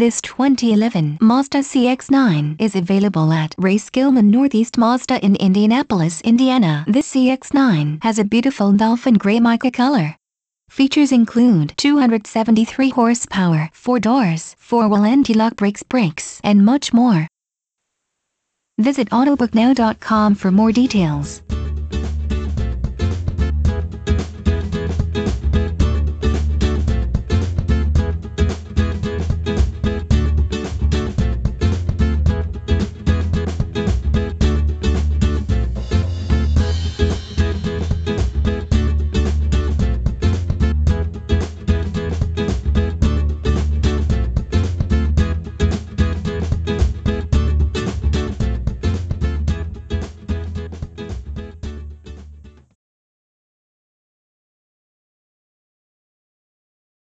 This 2011 Mazda CX-9 is available at Ray Skillman Northeast Mazda in Indianapolis, Indiana. This CX-9 has a beautiful dolphin gray mica color. Features include 273 horsepower, 4 doors, 4-wheel anti-lock brakes brakes, and much more. Visit AutobookNow.com for more details.